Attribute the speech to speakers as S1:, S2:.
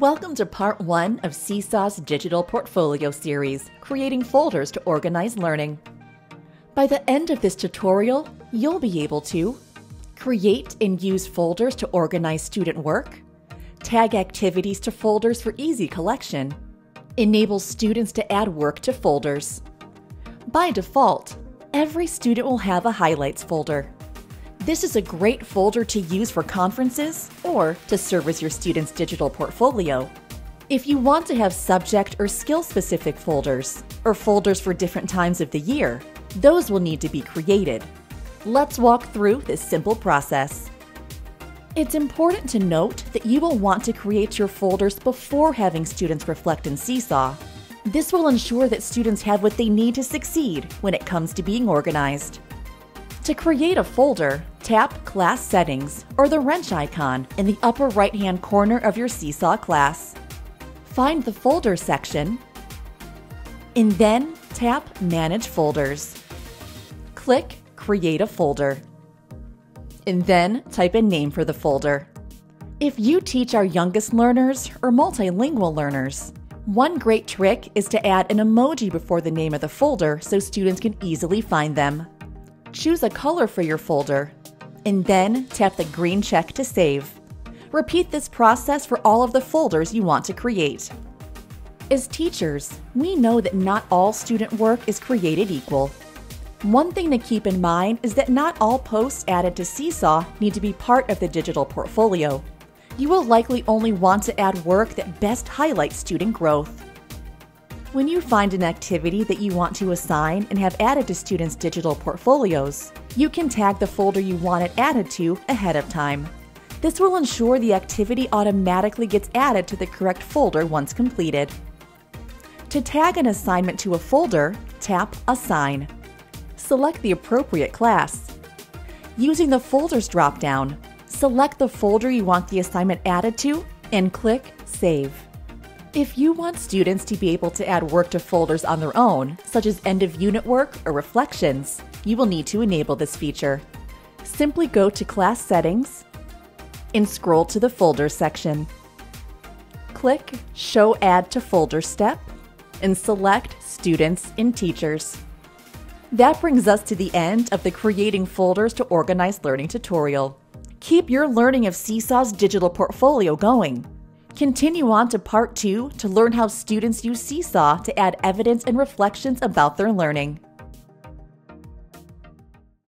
S1: Welcome to part one of Seesaw's digital portfolio series, creating folders to organize learning. By the end of this tutorial, you'll be able to create and use folders to organize student work, tag activities to folders for easy collection, enable students to add work to folders. By default, every student will have a highlights folder. This is a great folder to use for conferences or to serve as your student's digital portfolio. If you want to have subject or skill specific folders, or folders for different times of the year, those will need to be created. Let's walk through this simple process. It's important to note that you will want to create your folders before having students reflect in Seesaw. This will ensure that students have what they need to succeed when it comes to being organized. To create a folder, tap Class Settings or the wrench icon in the upper right hand corner of your Seesaw class. Find the Folder section and then tap Manage Folders. Click Create a Folder. And then type a name for the folder. If you teach our youngest learners or multilingual learners, one great trick is to add an emoji before the name of the folder so students can easily find them. Choose a color for your folder and then tap the green check to save. Repeat this process for all of the folders you want to create. As teachers, we know that not all student work is created equal. One thing to keep in mind is that not all posts added to Seesaw need to be part of the digital portfolio. You will likely only want to add work that best highlights student growth. When you find an activity that you want to assign and have added to students' digital portfolios, you can tag the folder you want it added to ahead of time. This will ensure the activity automatically gets added to the correct folder once completed. To tag an assignment to a folder, tap Assign. Select the appropriate class. Using the Folders dropdown, select the folder you want the assignment added to and click Save. If you want students to be able to add work to folders on their own, such as end of unit work or reflections, you will need to enable this feature. Simply go to Class Settings and scroll to the Folder section. Click Show Add to Folder step and select Students and Teachers. That brings us to the end of the Creating Folders to Organize Learning tutorial. Keep your learning of Seesaw's digital portfolio going. Continue on to part two to learn how students use Seesaw to add evidence and reflections about their learning.